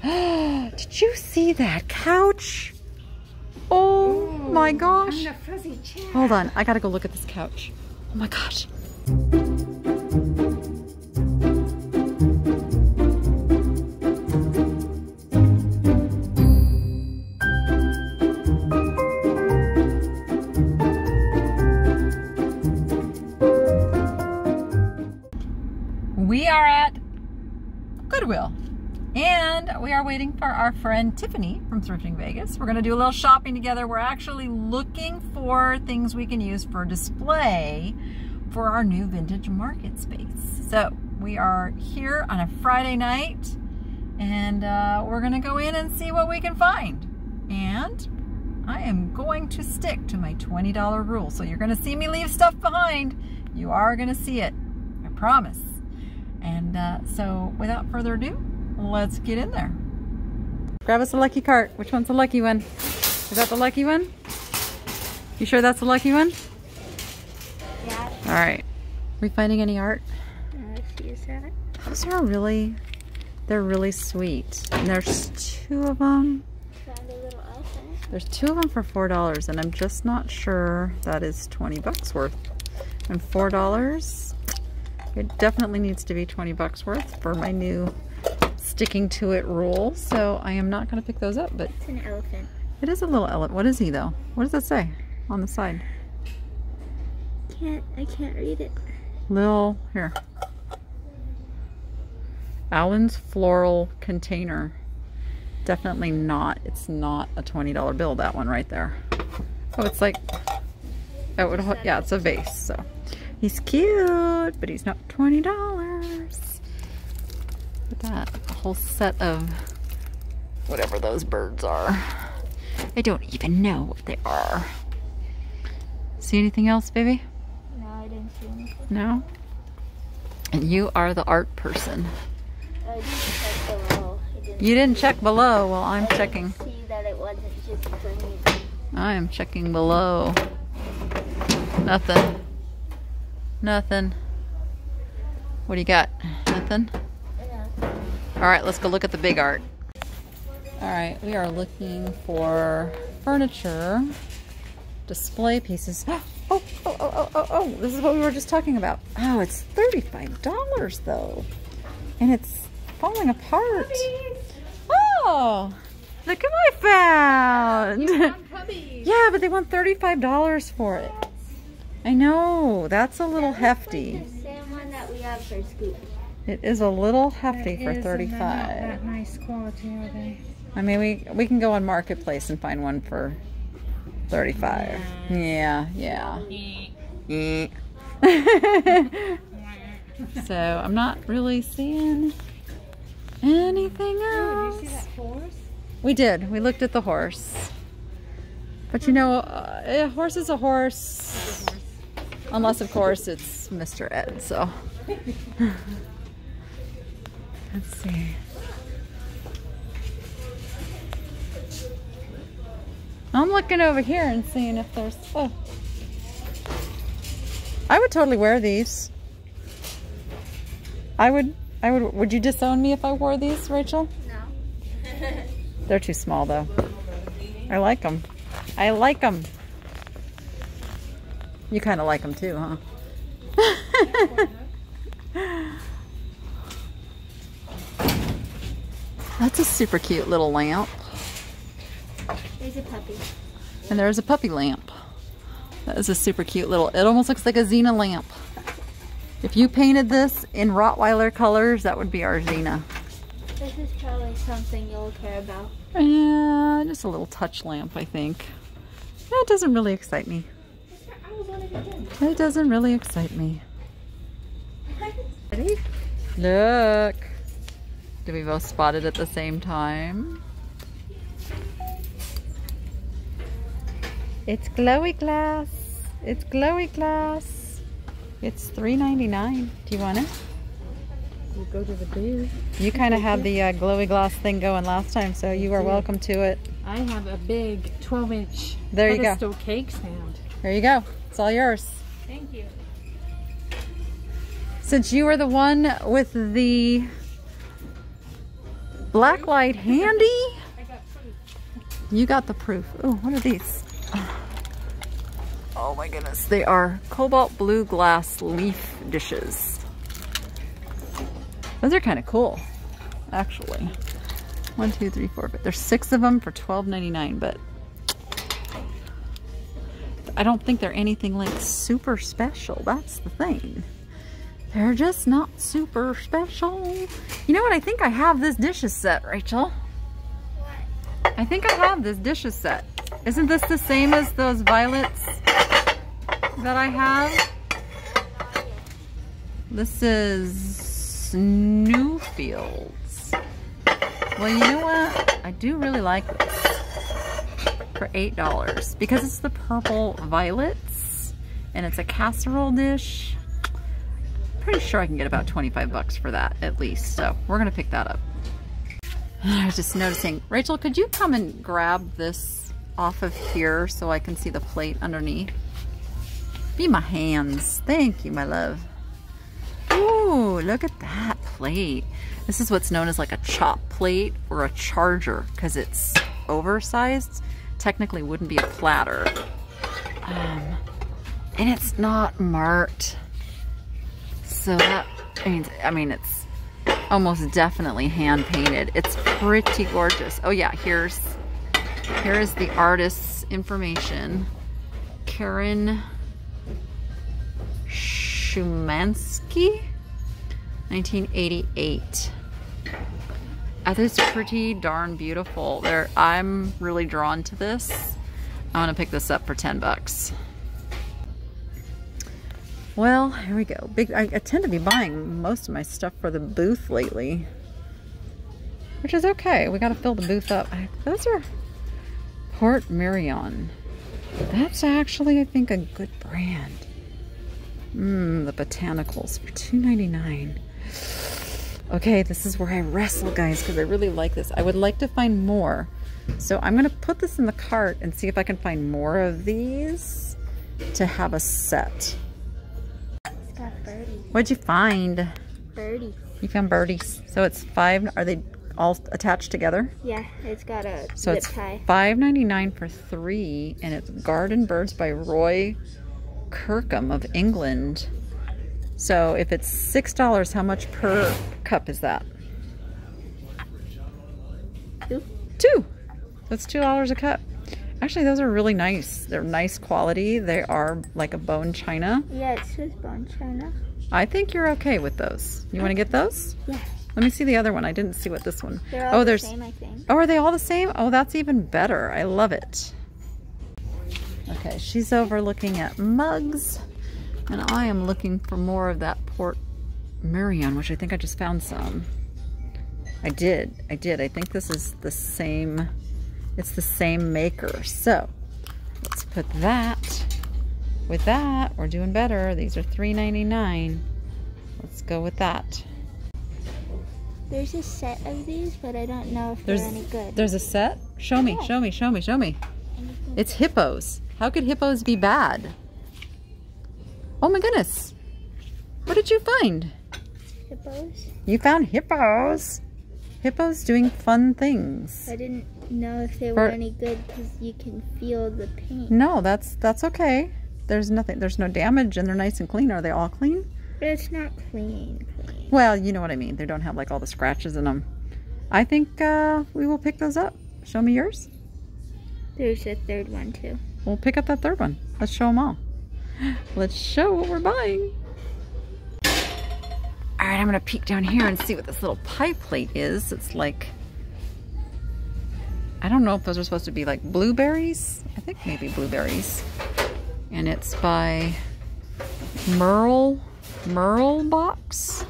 Did you see that couch? Oh my gosh. Hold on, I gotta go look at this couch. Oh my gosh. We are waiting for our friend Tiffany from Thrifting Vegas. We're gonna do a little shopping together. We're actually looking for things we can use for display for our new vintage market space. So we are here on a Friday night and uh, we're gonna go in and see what we can find. And I am going to stick to my $20 rule. So you're gonna see me leave stuff behind. You are gonna see it, I promise. And uh, so without further ado, let's get in there. Grab us a lucky cart. Which one's the lucky one? Is that the lucky one? You sure that's the lucky one? Yeah. All right. we finding any art? Those are really, they're really sweet. And there's two of them. Found a little elephant. There's two of them for $4 and I'm just not sure that is 20 bucks worth. And $4, it definitely needs to be 20 bucks worth for my new sticking to it rule. So I am not going to pick those up, but It's an elephant. it is a little elephant. What is he though? What does that say on the side? Can't I can't read it. Lil, here. Allen's floral container. Definitely not. It's not a $20 bill, that one right there. Oh, it's like, that would, yeah, it's a vase, so. He's cute, but he's not $20. Look at that, a whole set of whatever those birds are. I don't even know what they are. See anything else, baby? No, I didn't see anything. No? And you are the art person. I didn't check below. Didn't You didn't check below. Well, I'm I checking. see that it wasn't just for me. I am checking below. Nothing. Nothing. What do you got? Nothing? All right, let's go look at the big art. All right, we are looking for furniture, display pieces. Oh, oh, oh, oh, oh, oh, oh, this is what we were just talking about. Oh, it's $35 though. And it's falling apart. Oh, look at what I found. yeah, but they want $35 for it. I know, that's a little hefty. The same one that we have for Scoop. It is a little hefty for Is, and they're not 35 That nice quality, are they? I mean, we we can go on marketplace and find one for thirty-five. Yeah, yeah. Eh. so I'm not really seeing anything Oh, did you see else. that horse? We did. We looked at the horse, but you know, uh, a horse is a horse, unless of course it's Mr. Ed. So let's see. I'm looking over here and seeing if there's. Oh, I would totally wear these. I would. I would. Would you disown me if I wore these, Rachel? No. They're too small though. I like them. I like them. You kind of like them too, huh? That's a super cute little lamp. There's a puppy. And there's a puppy lamp. That is a super cute little, it almost looks like a Xena lamp. If you painted this in Rottweiler colors, that would be our Xena. This is probably something you'll care about. Yeah, just a little touch lamp, I think. That doesn't really excite me. I was one of your kids. It doesn't really excite me. Ready? Look. Did we both spotted at the same time? It's glowy glass. It's glowy glass. It's $3.99. Do you want it? We'll go to the booth. You kind of had the uh, glowy glass thing going last time, so you are welcome to it. I have a big 12 inch There you go. pedestal cake stand. There you go. It's all yours. Thank you. Since you were the one with the Blacklight handy. You got the proof. Oh, what are these? Oh my goodness. They are cobalt blue glass leaf dishes. Those are kind of cool, actually. One, two, three, four, but there's six of them for $12.99, but I don't think they're anything like super special. That's the thing. They're just not super special. You know what? I think I have this dishes set, Rachel. I think I have this dishes set. Isn't this the same as those violets that I have? This is Newfields. Well, you know what? I do really like this for $8 because it's the purple violets and it's a casserole dish. Pretty sure I can get about 25 bucks for that at least. So we're gonna pick that up. I was just noticing, Rachel, could you come and grab this off of here so I can see the plate underneath? Be my hands. Thank you, my love. Ooh, look at that plate. This is what's known as like a chop plate or a charger because it's oversized. Technically wouldn't be a platter. Um, and it's not marked. So that means, I mean, it's almost definitely hand painted. It's pretty gorgeous. Oh yeah, here's, here is the artist's information. Karen Shumansky, 1988. Uh, this is pretty darn beautiful. There, I'm really drawn to this. I want to pick this up for 10 bucks. Well, here we go. Big. I, I tend to be buying most of my stuff for the booth lately, which is okay. We got to fill the booth up. I, those are Portmeirion. That's actually, I think, a good brand. Mmm, the botanicals for $2.99. Okay, this is where I wrestle, guys, because I really like this. I would like to find more. So I'm going to put this in the cart and see if I can find more of these to have a set. It's got birdie. What'd you find? Birdie. You found birdies. So it's five, are they all attached together? Yeah, it's got a So it's tie. five ninety nine for three, and it's Garden Birds by Roy Kirkham of England. So if it's six dollars, how much per cup is that? Two. Two. That's two dollars a cup. Actually, those are really nice. They're nice quality. They are like a bone china. Yeah, it says bone china. I think you're okay with those. You want to get those? Yeah. Let me see the other one. I didn't see what this one. They're all oh, the there's. same, I think. Oh, are they all the same? Oh, that's even better. I love it. Okay, she's over looking at mugs, and I am looking for more of that Port Marion, which I think I just found some. I did. I did. I think this is the same. It's the same maker. So let's put that with that. We're doing better. These are $3.99. Let's go with that. There's a set of these, but I don't know if There's they're any good. there's a set. Show me. Yeah. Show me. Show me. Show me. It's hippos. How could hippos be bad? Oh my goodness. What did you find? hippos. You found hippos. Hippos doing fun things. I didn't know if they were any good because you can feel the paint. No, that's that's okay. There's nothing. There's no damage and they're nice and clean. Are they all clean? But it's not clean, clean. Well, you know what I mean. They don't have like all the scratches in them. I think uh, we will pick those up. Show me yours. There's a third one too. We'll pick up that third one. Let's show them all. Let's show what we're buying. All right, I'm gonna peek down here and see what this little pie plate is. It's like, I don't know if those are supposed to be like blueberries. I think maybe blueberries. And it's by Merle, Merle Box.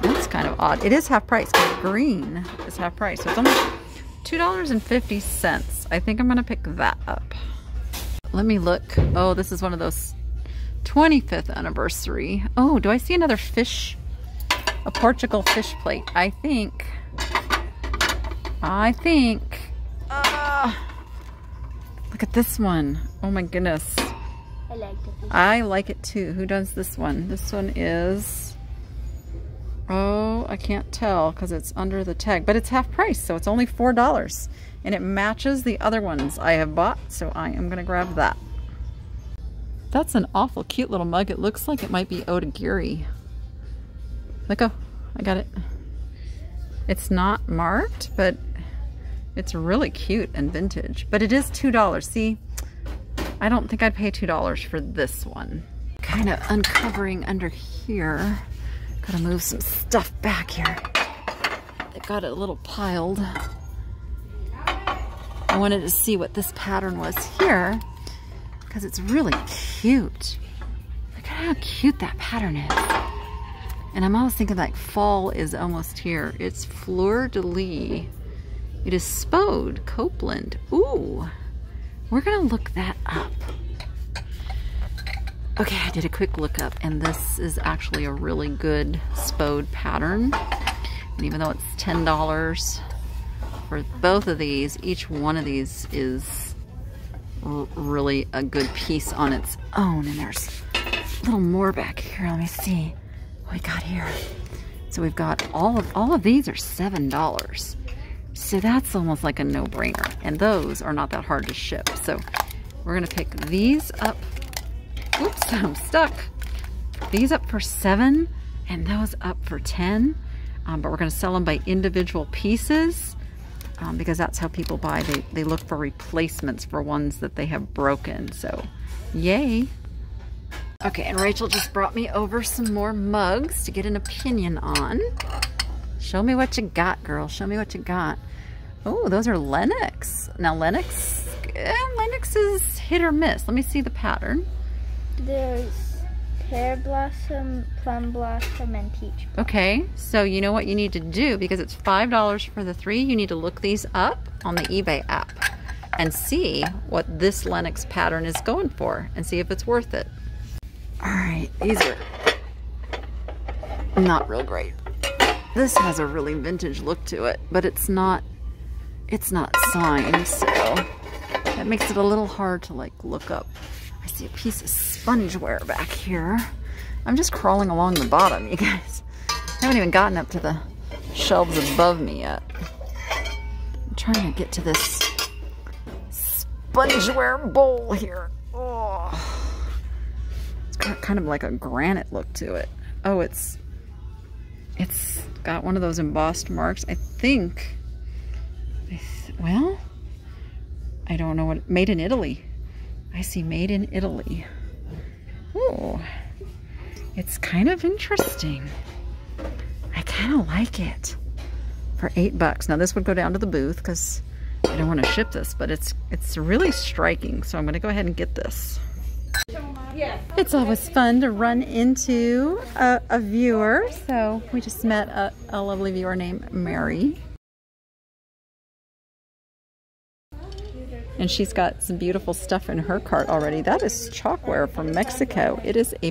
That's kind of odd. It is half price, green is half price. So it's only $2.50. I think I'm gonna pick that up. Let me look. Oh, this is one of those 25th anniversary. Oh, do I see another fish? A Portugal fish plate. I think. I think. Uh, look at this one. Oh my goodness. I like fish. I like it too. Who does this one? This one is Oh, I can't tell because it's under the tag, but it's half price, so it's only $4. And it matches the other ones I have bought, so I am gonna grab that. That's an awful cute little mug. It looks like it might be Otagiri. Let go. I got it. It's not marked, but it's really cute and vintage. But it is $2. See, I don't think I'd pay $2 for this one. Kind of uncovering under here. Gotta move some stuff back here. They've got it a little piled. I wanted to see what this pattern was here because it's really cute. Look at how cute that pattern is. And I'm always thinking like fall is almost here. It's Fleur de Lis. It is Spode Copeland. Ooh, we're gonna look that up. Okay, I did a quick lookup and this is actually a really good Spode pattern. And even though it's $10 for both of these, each one of these is really a good piece on its own. And there's a little more back here. Let me see what we got here. So we've got all of, all of these are $7. So that's almost like a no-brainer. And those are not that hard to ship. So we're gonna pick these up Oops, I'm stuck. These up for seven and those up for 10. Um, but we're gonna sell them by individual pieces um, because that's how people buy. They, they look for replacements for ones that they have broken. So yay. Okay, and Rachel just brought me over some more mugs to get an opinion on. Show me what you got, girl. Show me what you got. Oh, those are Lenox. Now Lenox, eh, Lenox is hit or miss. Let me see the pattern. There's pear blossom, plum blossom, and peach. Okay, so you know what you need to do because it's $5 for the three. You need to look these up on the eBay app and see what this Lenox pattern is going for and see if it's worth it. All right, these are not real great. This has a really vintage look to it, but it's not, it's not signed, so that makes it a little hard to like look up. I see a piece of spongeware back here. I'm just crawling along the bottom, you guys. I haven't even gotten up to the shelves above me yet. I'm trying to get to this spongeware bowl here. Oh. It's got kind of like a granite look to it. Oh, it's it's got one of those embossed marks. I think, well, I don't know what, made in Italy. I see made in Italy. Oh, it's kind of interesting. I kind of like it for eight bucks. Now this would go down to the booth because I don't want to ship this, but it's it's really striking. So I'm going to go ahead and get this. It's always fun to run into a, a viewer. So we just met a, a lovely viewer named Mary. And she's got some beautiful stuff in her cart already. That is chalkware from Mexico. It is a,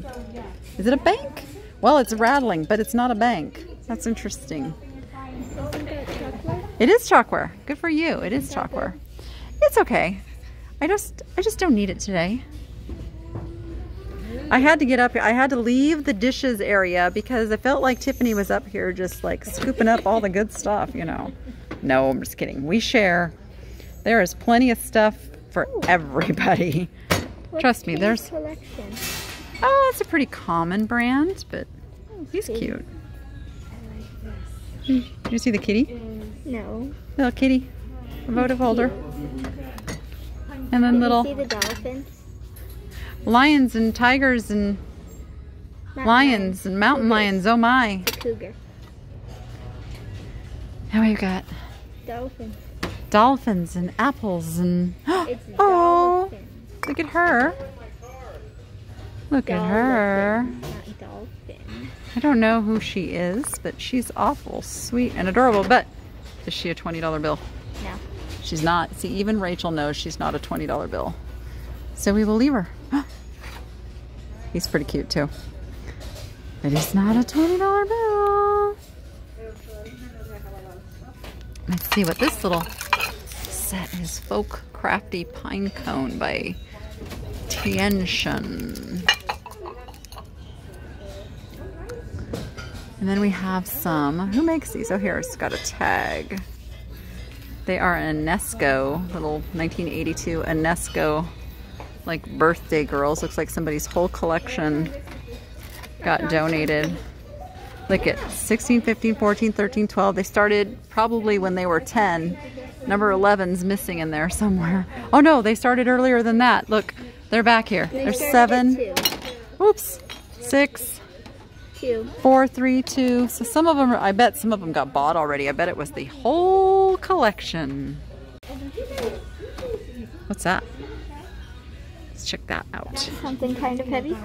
is it a bank? Well, it's rattling, but it's not a bank. That's interesting. It is chalkware. Good for you. It is chalkware. It's okay. I just, I just don't need it today. I had to get up here. I had to leave the dishes area because I felt like Tiffany was up here just like scooping up all the good stuff, you know. No, I'm just kidding. We share. There is plenty of stuff for everybody. What's Trust me, there's- collection. Oh, it's a pretty common brand, but he's cute. Hmm, You see the kitty? No. Little kitty. Votive holder. And then Did little you see the dolphins? lions and tigers and Not lions and mountain lions. Oh my. The cougar. How you got? Dolphins. Dolphins and apples and oh, look at her. Look at her. I don't know who she is, but she's awful sweet and adorable. But is she a $20 bill? No. She's not. See, even Rachel knows she's not a $20 bill. So we will leave her. He's pretty cute too. But he's not a $20 bill. Let's see what this little set is. Folk Crafty Pine Cone by Tienshan. And then we have some, who makes these? Oh, here, it's got a tag. They are an Enesco, little 1982 Enesco, like birthday girls. Looks like somebody's whole collection got donated. Look at 16, 15, 14, 13, 12. They started probably when they were 10. Number 11's missing in there somewhere. Oh no, they started earlier than that. Look, they're back here. They There's seven. Oops. Six, Two. four, three, two. So some of them, I bet some of them got bought already. I bet it was the whole collection. What's that? Let's check that out. Something kind of heavy.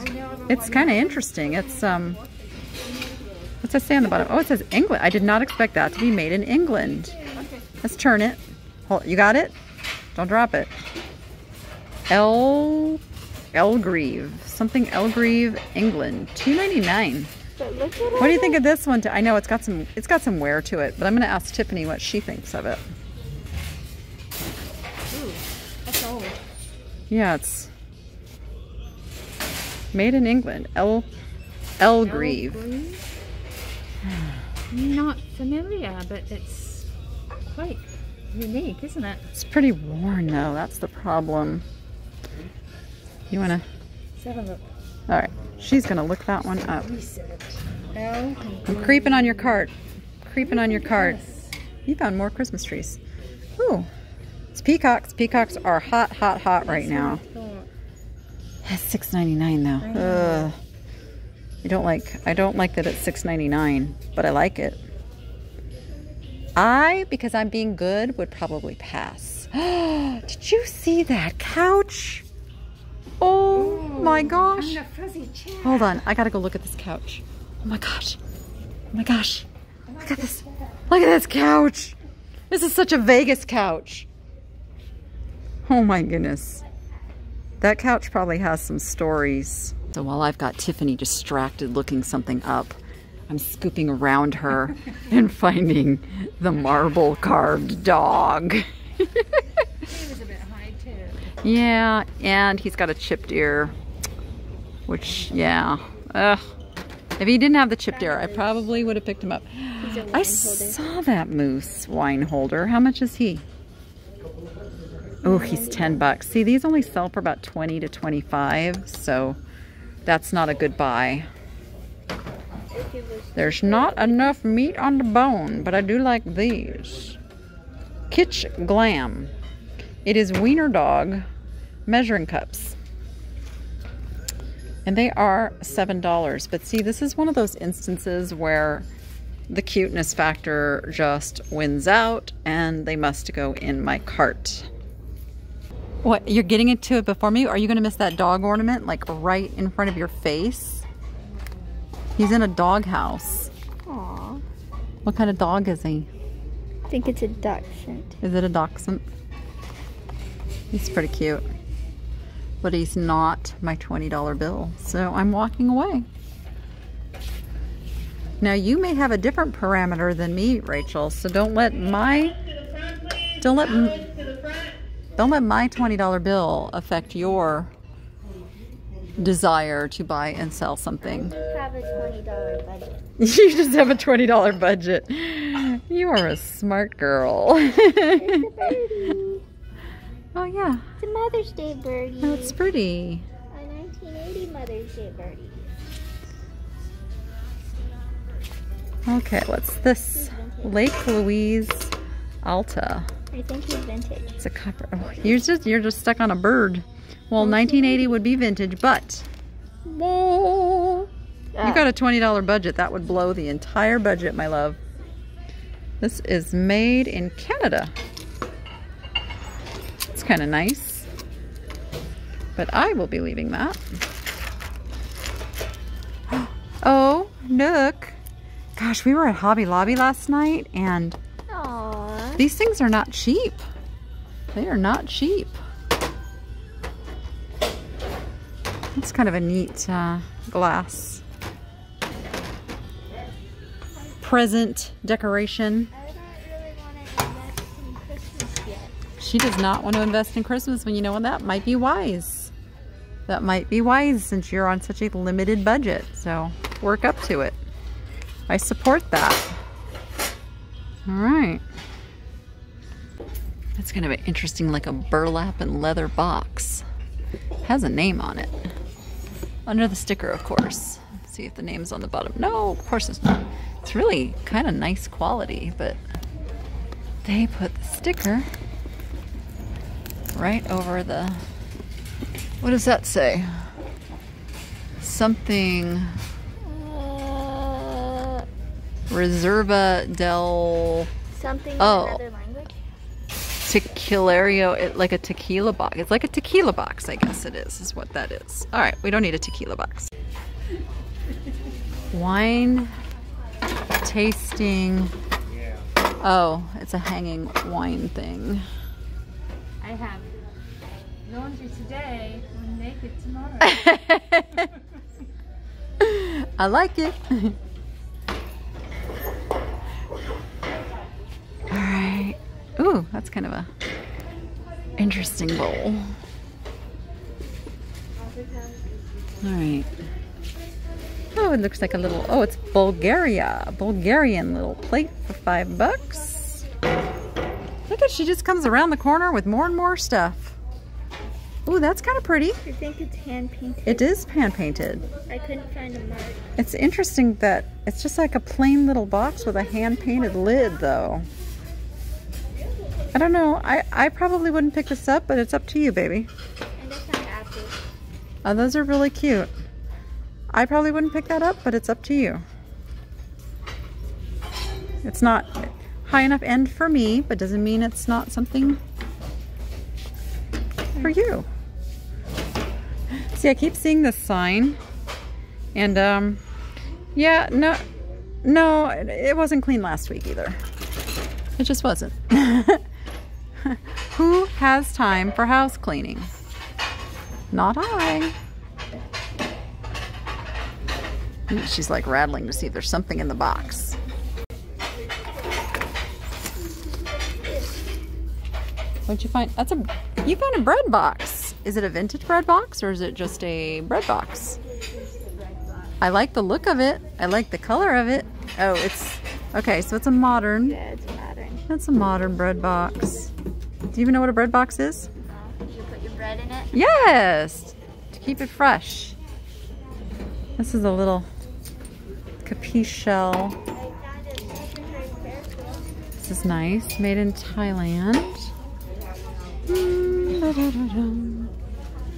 It's kind of interesting. It's, um, what's that say on the bottom? Oh, it says England. I did not expect that to be made in England. Let's turn it. Hold, you got it? Don't drop it. El, Ellgreave. Something Ellgreave, England. Two ninety nine. What do you think of this one? I know it's got some it's got some wear to it, but I'm gonna ask Tiffany what she thinks of it. That's old. Yeah, it's made in England. El Ellgreave. Not familiar, but it's quite unique, isn't it? It's pretty worn though. That's the problem. You wanna? Let's have a look. All right. She's gonna look that one up. I'm creeping on your cart. Creeping on your cart. You found more Christmas trees. Ooh. It's peacocks. Peacocks are hot, hot, hot right now. Ninety nine though. Ugh. I don't like I don't like that it's six ninety nine, but I like it. I, because I'm being good, would probably pass. Did you see that couch? Oh my gosh. Hold on, I gotta go look at this couch. Oh my gosh. Oh my gosh. Look at this. Look at this couch. This is such a Vegas couch. Oh my goodness. That couch probably has some stories. So while I've got Tiffany distracted looking something up, I'm scooping around her and finding the marble carved dog. He was a bit high too. Yeah, and he's got a chipped ear, which, yeah. Ugh. If he didn't have the chipped ear, I probably would have picked him up. He's a wine I holder. saw that moose wine holder. How much is he? Oh, he's 10 bucks. See, these only sell for about 20 to 25, so that's not a good buy. If it was There's not enough meat on the bone, but I do like these. Kitsch Glam. It is Wiener Dog measuring cups. And they are $7. But see, this is one of those instances where the cuteness factor just wins out and they must go in my cart. What, you're getting into it before me? Are you going to miss that dog ornament like right in front of your face? He's in a dog house. Aw. What kind of dog is he? I think it's a dachshund. Is it a dachshund? He's pretty cute. But he's not my $20 bill. So I'm walking away. Now you may have a different parameter than me, Rachel. So don't let my don't let don't let my $20 bill affect your desire to buy and sell something. Have a twenty dollar budget. You just have a $20 budget. You are a smart girl. It's a birdie. oh yeah, It's a Mother's Day birdie. Oh, it's pretty. a 1980 Mother's Day birdie. Okay, what's this? Lake Louise Alta. I think he's vintage. It's a copper. Oh, you're just you're just stuck on a bird. Well, 1980 would be vintage, but whoa, you got a $20 budget. That would blow the entire budget, my love. This is made in Canada. It's kind of nice, but I will be leaving that. Oh, Nook. Gosh, we were at Hobby Lobby last night and Aww. These things are not cheap. They are not cheap. It's kind of a neat uh, glass present decoration. Really want to invest in Christmas yet. She does not want to invest in Christmas when you know what that might be wise. That might be wise since you're on such a limited budget. So work up to it. I support that. All right. That's kind of an interesting, like a burlap and leather box. Has a name on it. Under the sticker, of course. See if the name's on the bottom. No, of course it's not. It's really kind of nice quality, but they put the sticker right over the. What does that say? Something Uh, Reserva del something Oh. Tequilario, it, like a tequila box. It's like a tequila box, I guess it is, is what that is. All right, we don't need a tequila box. Wine tasting. Oh, it's a hanging wine thing. I have laundry today, I'm naked tomorrow. I like it. Ooh, that's kind of a interesting bowl. All right. Oh, it looks like a little, oh, it's Bulgaria. Bulgarian little plate for five bucks. Look at, she just comes around the corner with more and more stuff. Ooh, that's kind of pretty. I think it's hand painted. It is pan painted. I couldn't find a mark. It's interesting that it's just like a plain little box with a hand painted lid though. I don't know. I, I probably wouldn't pick this up, but it's up to you, baby. And I found apples. Oh, those are really cute. I probably wouldn't pick that up, but it's up to you. It's not high enough end for me, but doesn't mean it's not something for you. See, I keep seeing this sign, and um, yeah, no, no, it wasn't clean last week either. It just wasn't. Who has time for house cleaning? Not I. She's like rattling to see if there's something in the box. What'd you find? That's a you found a bread box. Is it a vintage bread box or is it just a bread box? I like the look of it. I like the color of it. Oh, it's okay. So it's a modern. Yeah, it's modern. That's a modern bread box. Do you even know what a bread box is? No, you put your bread in it. Yes, to keep it fresh. This is a little capiz shell. I found a secondary Fairfield. This is nice, made in Thailand.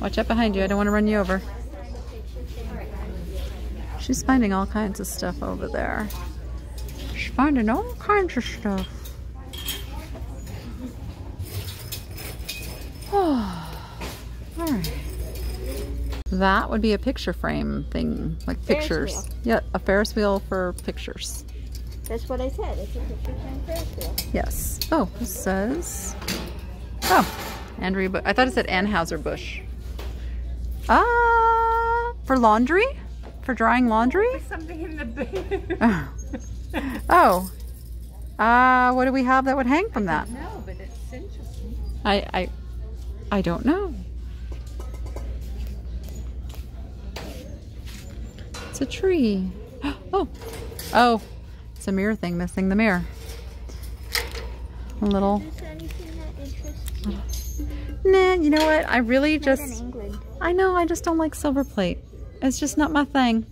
Watch out behind you, I don't want to run you over. She's finding all kinds of stuff over there. She's finding all kinds of stuff. Oh, all right. That would be a picture frame thing, like Ferris pictures. wheel. Yeah, a Ferris wheel for pictures. That's what I said. It's a picture frame Fairfield. Yes. Oh, this says. Oh, Andrea. Bu- I thought it said Anheuser Busch. Ah, for laundry, for drying laundry. There's something in the boot. Oh. Oh. Uh, what do we have that would hang from that? No, but it's interesting. I, I, I don't know. It's a tree. Oh, oh, it's a mirror thing missing the mirror. A little. Is there anything that interests you? Nah, you know what? I really just. I know, I just don't like silver plate. It's just not my thing.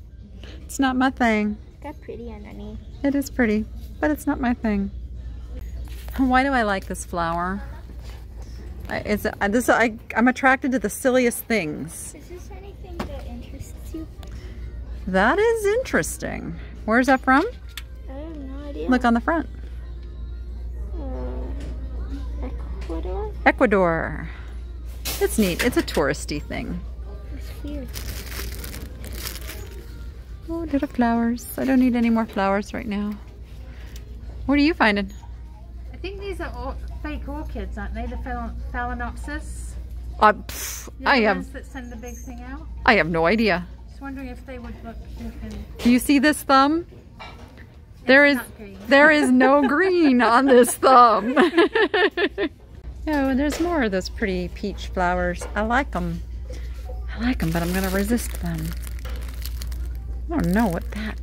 It's not my thing. It's got pretty underneath. It is pretty, but it's not my thing. Why do I like this flower? I, it's uh, this. I I'm attracted to the silliest things. That is interesting. Where's that from? I have no idea. Look on the front. Uh, Ecuador? Ecuador. It's neat. It's a touristy thing. It's weird. Oh, little flowers. I don't need any more flowers right now. What are you finding? I think these are or- fake orchids, aren't they? The phal- Phalaenopsis. Uh, pff, You know I the have ones that send the big thing out. I have no idea. Wondering if they would look different. Do you see this thumb? There is there is no green on this thumb. oh, and there's more of those pretty peach flowers. I like them. I like them, but I'm gonna resist them. I don't know what that.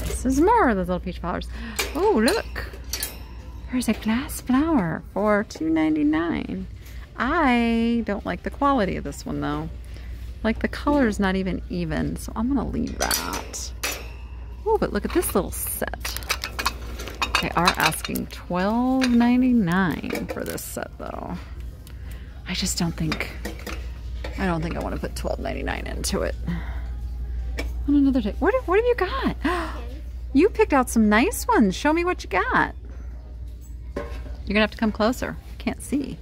This is more of those little peach flowers. Oh, look. There's a glass flower for $2.99. I don't like the quality of this one though. Like the color's not even even, so I'm gonna leave that. Oh, but look at this little set. They are asking $12.99 for this set though. I just don't think, I don't think I want to put $12.99 into it. On another day. What, what have you got? You picked out some nice ones. Show me what you got. You're gonna have to come closer. Can't see.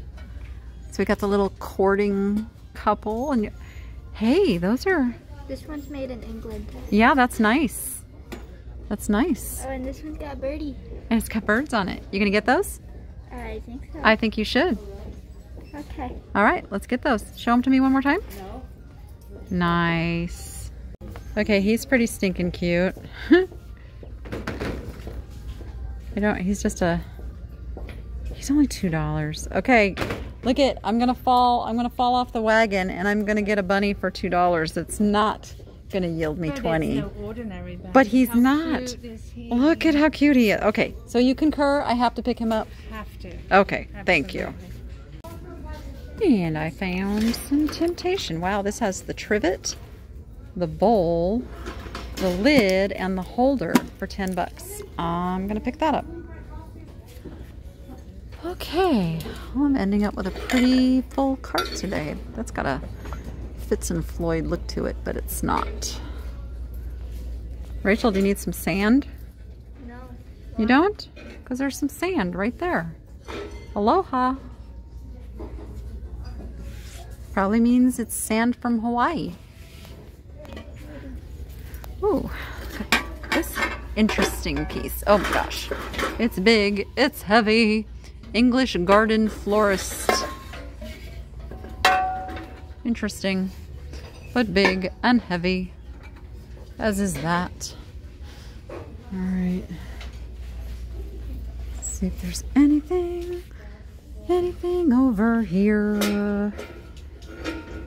So we got the little courting couple and hey, those are, This one's made in England. yeah, that's nice. That's nice. Oh, and this one's got birdie. And it's got birds on it. You gonna get those? I think so. I think you should. okay. All right, let's get those. Show them to me one more time. No. Nice. Okay, he's pretty stinking cute. I don't, he's just a, he's only $2. Okay, look at, I'm gonna fall, I'm gonna fall off the wagon and I'm gonna get a bunny for $2 that's not gonna yield me But 20. it's no. But he's How not. he? Look at how cute he is. Okay, so you concur, I have to pick him up? Have to. Okay, thank you. And I found some temptation. Wow, this has the trivet, the bowl, the lid, and the holder for 10 bucks. I'm gonna pick that up. Okay, well, I'm ending up with a pretty full cart today. That's got a Fitz and Floyd look to it, but it's not. Rachel, do you need some sand? No. You don't? Because there's some sand right there. Aloha. Probably means it's sand from Hawaii. Ooh, this interesting piece. Oh my gosh. It's big, it's heavy. English garden florist. Interesting, but big and heavy, as is that. All right. Let's see if there's anything, anything over here.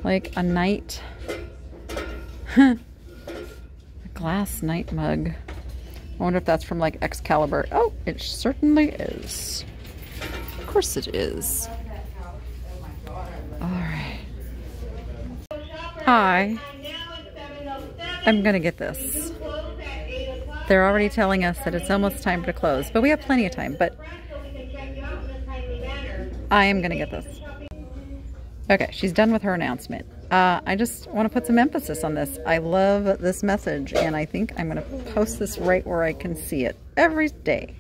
Like a night, a glass night mug. I wonder if that's from like Excalibur. Oh, it certainly is. Course it is. All right. Hi. I'm gonna get this. They're already telling us that it's almost time to close, but we have plenty of time. But I am gonna get this. Okay, she's done with her announcement. Uh, I just want to put some emphasis on this. I love this message, and I think I'm going to post this right where I can see it every day.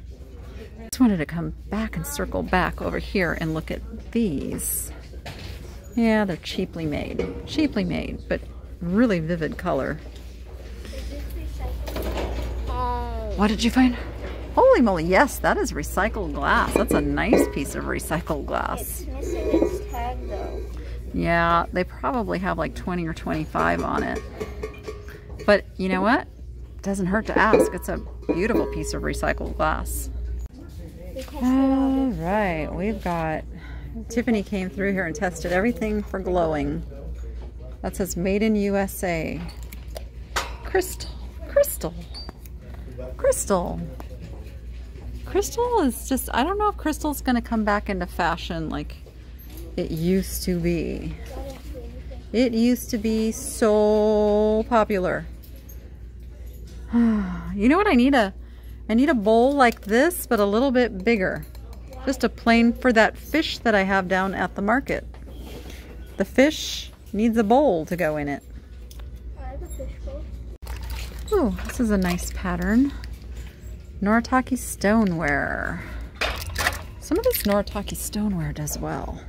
Just wanted to come back and circle back over here and look at these. Yeah, they're cheaply made. Cheaply made, but really vivid color. Oh. What did you find? Holy moly, yes, that is recycled glass. That's a nice piece of recycled glass. It's missing its tag though. Yeah, they probably have like 20 or 25 on it. But you know what? It Doesn't hurt to ask. It's a beautiful piece of recycled glass. All right, we've got Tiffany came through here and tested everything for glowing. That says made in USA. Crystal, crystal, crystal. Crystal is just, I don't know if crystal's to come back into fashion like it used to be. It used to be so popular. you know what I need a I need a bowl like this but a little bit bigger. Just a plain for that fish that I have down at the market. The fish needs a bowl to go in it. Ooh, this is a nice pattern. Noritake stoneware. Some of this Noritake stoneware does well.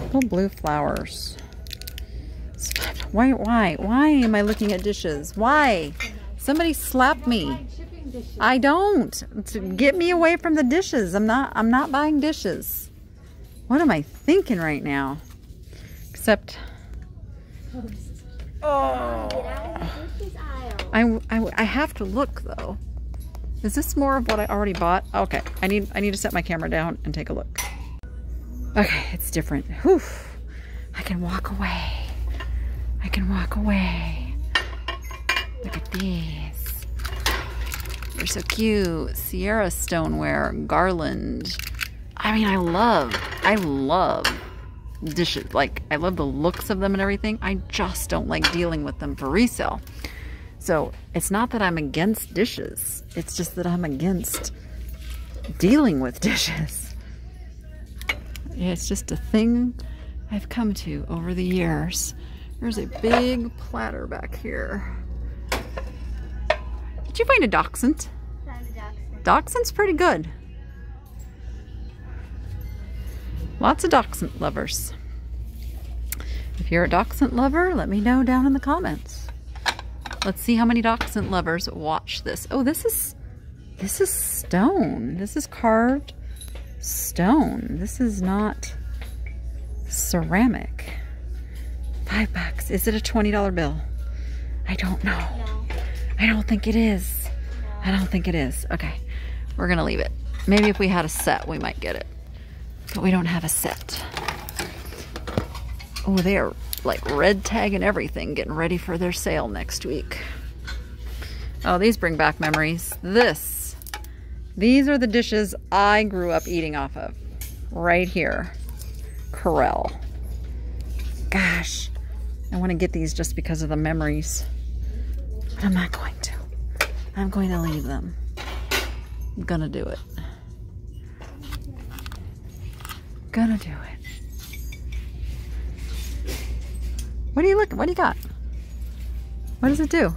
Little blue flowers. Why, why, why am I looking at dishes? Why? Somebody slap me. I don't. Get me away from the dishes. I'm not, I'm not buying dishes. What am I thinking right now? Except, Get out of this aisle. I, I, I have to look though. Is this more of what I already bought? Okay, I need I need to set my camera down and take a look. Okay, it's different. Whew. I can walk away. I can walk away. Look at these. They're so cute. Sierra stoneware, garland. I mean, I love, I love dishes. Like, I love the looks of them and everything. I just don't like dealing with them for resale. So it's not that I'm against dishes. It's just that I'm against dealing with dishes. It's just a thing I've come to over the years. There's a big platter back here. Did you find a dachshund? Found a dachshund. Dachshund's pretty good. Lots of dachshund lovers. If you're a dachshund lover, let me know down in the comments. Let's see how many dachshund lovers watch this. Oh, this is this is stone. This is carved stone. This is not ceramic. Five bucks. Is it a $20 bill? I don't know. No. I don't think it is. I don't think it is. Okay, we're gonna leave it. Maybe if we had a set, we might get it. But we don't have a set. Oh, they are like red tagging everything, getting ready for their sale next week. Oh, these bring back memories. This, these are the dishes I grew up eating off of. Right here. Corelle. Gosh, I want to get these just because of the memories. But I'm not going to. I'm going to leave them. I'm gonna do it. Gonna do it. What do you look? What do you got? What does it do?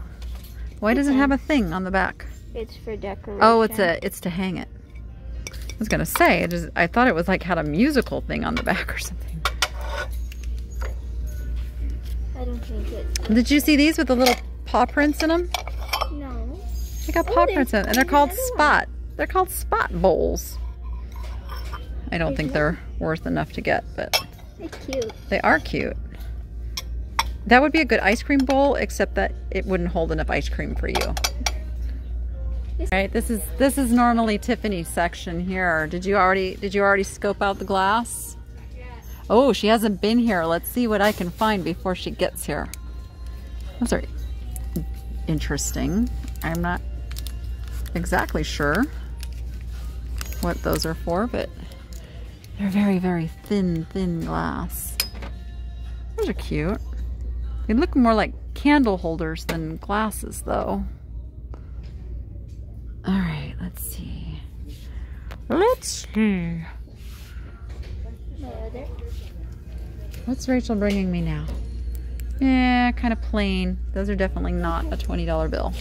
Why does it have a thing on the back? It's for decoration. Oh, it's a. It's to hang it. I was gonna say. It is, I thought it was like had a musical thing on the back or something. I don't think it. Did you see these with the little paw prints in them? No. They got Oh, paw prints in, them. and they're called another one. spot. They're called spot bowls. I don't There's think they're worth enough to get, but It's cute. they are cute. That would be a good ice cream bowl, except that it wouldn't hold enough ice cream for you. All right, this is this is normally Tiffany's section here. Did you already did you already scope out the glass? Yeah. Oh, she hasn't been here. Let's see what I can find before she gets here. Those are interesting. I'm not exactly sure what those are for, but they're very, very thin, thin glass. Those are cute. They look more like candle holders than glasses, though. All right, let's see. Let's see. What's Rachel bringing me now? Yeah, kind of plain. Those are definitely not a $20 bill.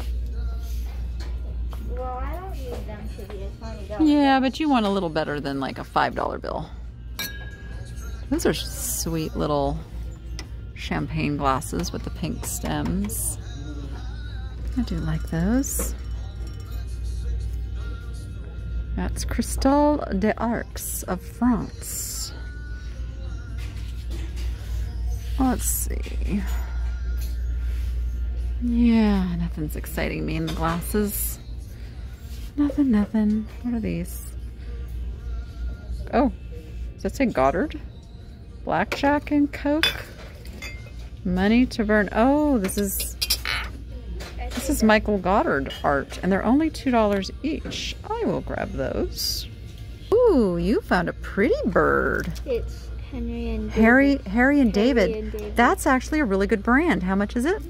Well, I don't use them to be a twenty dollars. Yeah, but you want a little better than like a $5 bill. Those are sweet little champagne glasses with the pink stems. I do like those. That's Cristal d'Arques of France. Let's see. Yeah, nothing's exciting me in the glasses. Nothing, nothing. What are these? Oh, does that say Godard? Blackjack and Coke? Money to burn. Oh, this is this is Michael Godard art, and they're only two dollars each. I will grab those. Ooh, you found a pretty bird. It's Henry and David. Harry, Harry and Harry David. and David. That's actually a really good brand. How much is it?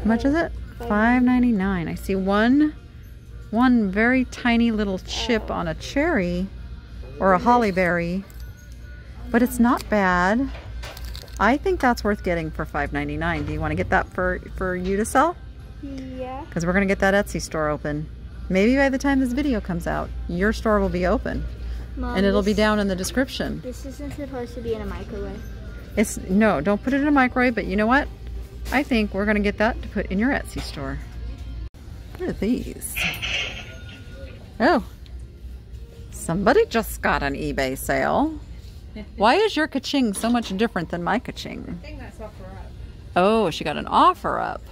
How much is it? Five ninety nine. I see one, one very tiny little chip on a cherry, or a holly berry, but it's not bad. I think that's worth getting for five ninety nine. Do you want to get that for for you to sell? Yeah. Because we're gonna get that Etsy store open. Maybe by the time this video comes out, your store will be open, Mom, and it'll be down in the description. This isn't supposed to be in a microwave. It's no, don't put it in a microwave, but you know what? I think we're gonna get that to put in your Etsy store. What are these? Oh, somebody just got an eBay sale. Why is your kaching so much different than my kaching? I think that's offer up. Oh, she got an offer up.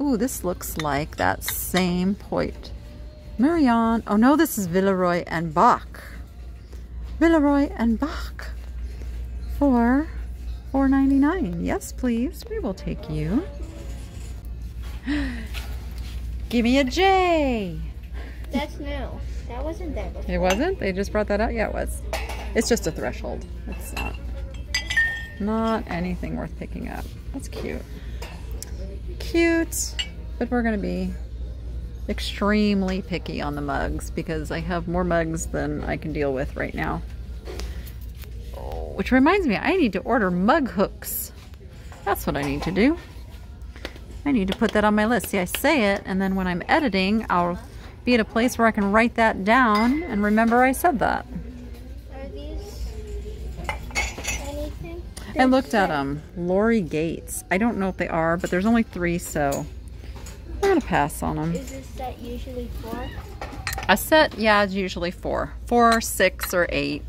Ooh, this looks like that same point. Marion. Oh no, this is Villeroy and Boch. Villeroy and Boch for four ninety nine. Yes, please. We will take you. Give me a J. That's new. That wasn't there before. It wasn't? They just brought that out? Yeah, it was. It's just a threshold. It's not not anything worth picking up. That's cute. Cute. But we're gonna be extremely picky on the mugs because I have more mugs than I can deal with right now. Oh, which reminds me, I need to order mug hooks. That's what I need to do. I need to put that on my list. See, I say it, and then when I'm editing, I'll be at a place where I can write that down and remember I said that. Are these anything? I looked at them. Laurie Gates. I don't know if they are, but there's only three, so I'm gonna pass on them. Is this set usually four? A set, yeah, is usually four. Four, six, or eight.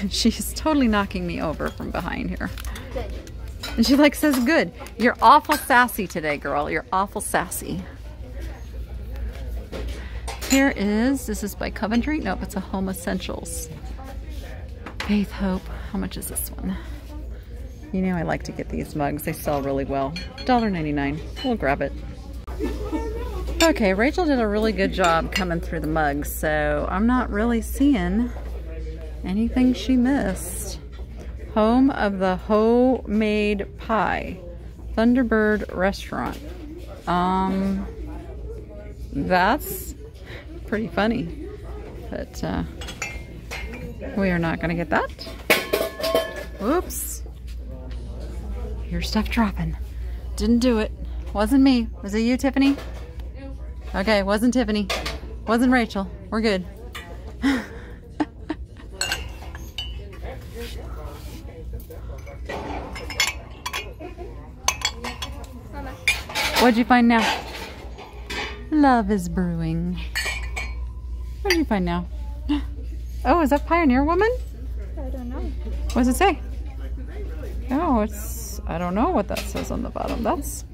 She's totally knocking me over from behind here. Good. And she like says, good. You're awful sassy today, girl. You're awful sassy. Here is, this is by Coventry. Nope, it's a Home Essentials. Faith Hope. How much is this one? You know I like to get these mugs. They sell really well. $1.99. We'll grab it. Okay, Rachel did a really good job coming through the mugs, so I'm not really seeing anything she missed. Home of the Homemade Pie. Thunderbird Restaurant. Um, that's pretty funny. But, uh, we are not going to get that. Oops. Your stuff dropping. Didn't do it. Wasn't me. Was it you, Tiffany? No. Okay, wasn't Tiffany. Wasn't Rachel. We're good. What'd you find now? Love is brewing. What'd you find now? Oh, is that Pioneer Woman? I don't know. What does it say? Oh, it's, I don't know what that says on the bottom. That's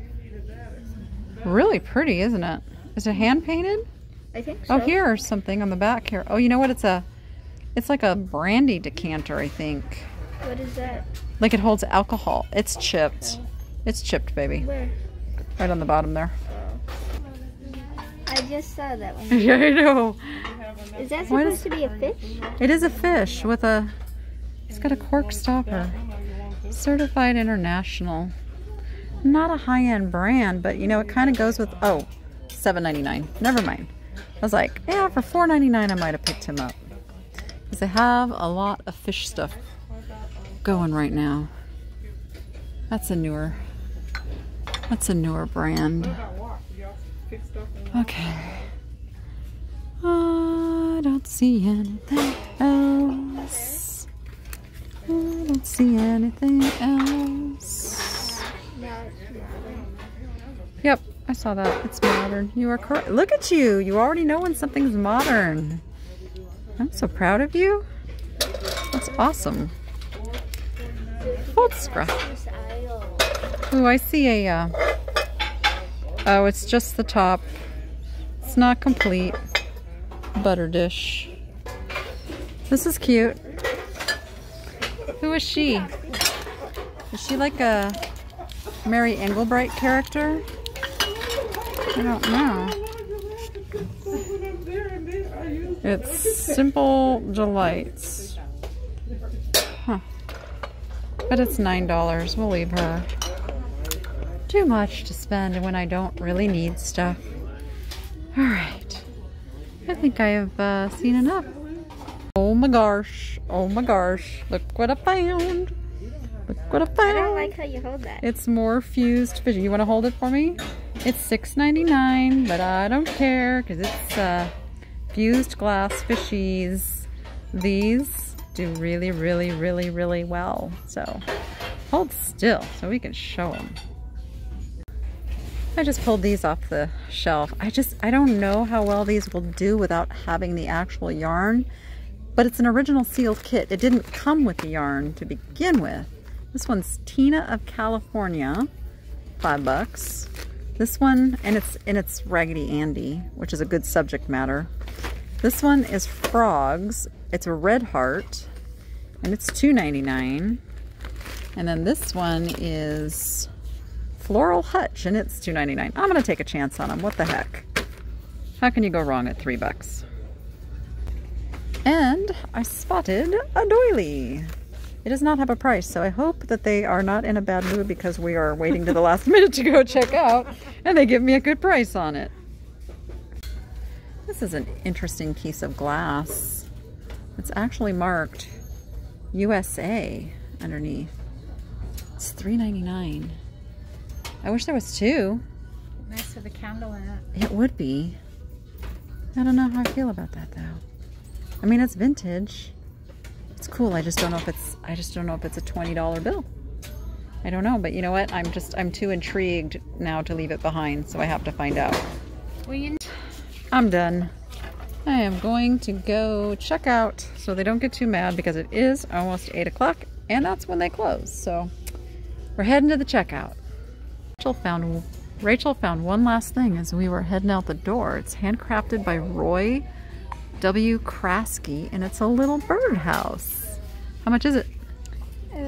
really pretty, isn't it? Is it hand painted? I think oh, so. Oh, here's something on the back here. Oh, you know what? It's a, it's like a brandy decanter, I think. What is that? Like it holds alcohol. It's chipped. Oh. It's chipped, baby. Where? Right on the bottom there. Oh. I just saw that one. yeah, I know. Is that supposed is- to be a fish? It is a fish with a, it's got a cork stopper. Certified International. Not a high-end brand, but you know, it kind of goes with, oh, $7.99. Never mind. I was like, yeah, for $4.99 I might have picked him up. Because they have a lot of fish stuff going right now. That's a newer, that's a newer brand. Okay. I don't see anything else. See anything else. Yep, I saw that. It's modern. You are correct. Look at you. You already know when something's modern. I'm so proud of you. That's awesome. Fold scrap. This aisle. Ooh, I see a, uh, oh, it's just the top. It's not complete. Butter dish. This is cute. Who is she? Is she like a Mary Engelbreit character? I don't know. It's Simple Delights. Huh. But it's $9. We'll leave her. Too much to spend when I don't really need stuff. Alright. I think I have uh, seen enough. Oh my gosh. Oh my gosh. Look what I found. Look what I found. I don't like how you hold that. It's more fused fish. You want to hold it for me? It's $6.99, but I don't care because it's uh, fused glass fishies. These do really, really, really, really well. So hold still so we can show them. I just pulled these off the shelf. I just, I don't know how well these will do without having the actual yarn, but it's an original sealed kit. It didn't come with the yarn to begin with. This one's Tina of California, five bucks. This one, and it's and it's Raggedy Andy, which is a good subject matter. This one is Frogs. It's a red heart, and it's $2.99. And then this one is Floral Hutch, and it's $2.99. I'm gonna take a chance on them. What the heck? How can you go wrong at three bucks? And I spotted a doily. It does not have a price, so I hope that they are not in a bad mood because we are waiting to the last minute to go check out and they give me a good price on it. This is an interesting piece of glass. It's actually marked USA underneath. It's $3.99. I wish there was two. Nice with a candle in it. It would be. I don't know how I feel about that though. I mean, it's vintage. It's cool. I just don't know if it's. I just don't know if it's a twenty dollar bill. I don't know, but you know what? I'm just. I'm too intrigued now to leave it behind, so I have to find out. I'm done. I am going to go check out so they don't get too mad because it is almost 8 o'clock and that's when they close. So we're heading to the checkout. Rachel found Rachel found one last thing as we were heading out the door. It's handcrafted by Roy W. Kraske and it's a little birdhouse. How much is it? Uh,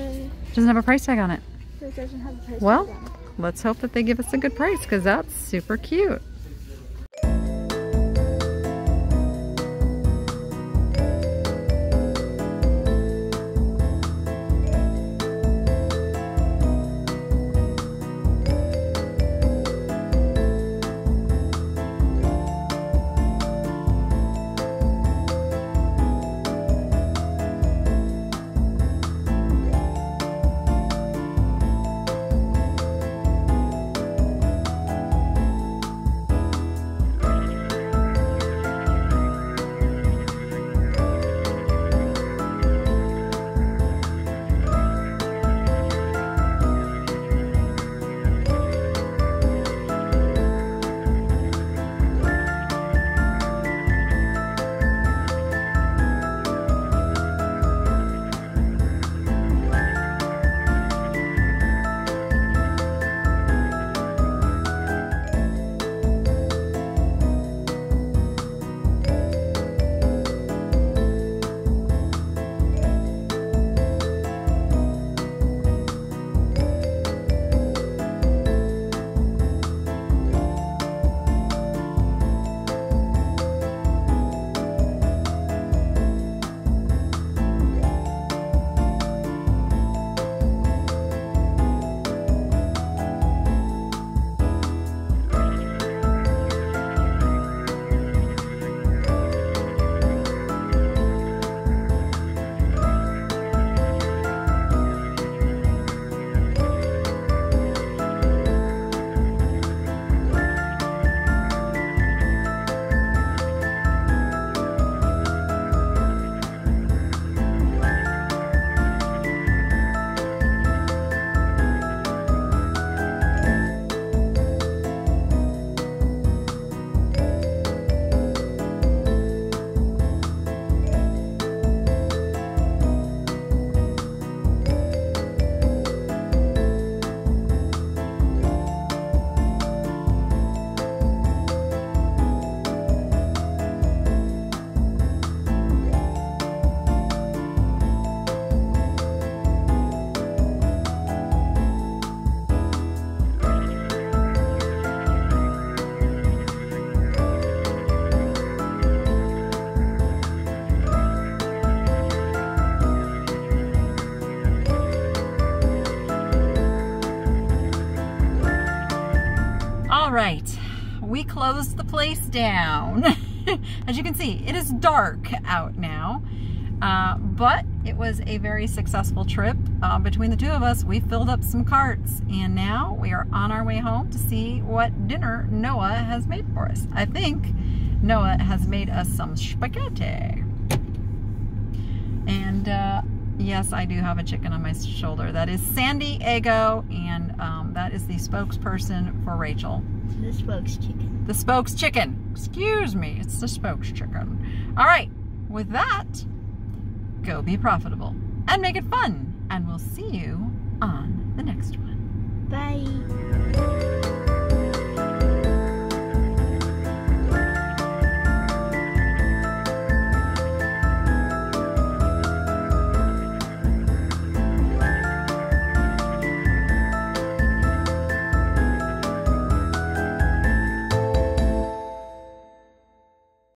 Doesn't have a price tag on it. it doesn't have a price Well, it. let's hope that they give us a good price because that's super cute. We closed the place down. As you can see, it is dark out now, uh, but it was a very successful trip. Uh, between the two of us, we filled up some carts, and now we are on our way home to see what dinner Noah has made for us. I think Noah has made us some spaghetti. And uh, yes, I do have a chicken on my shoulder. That is Sandy Ego, and um, that is the spokesperson for Rachel. The spokes chicken. The spokes chicken. Excuse me, it's the spokes chicken. All right, with that, go be profitable and make it fun. And we'll see you on the next one. Bye.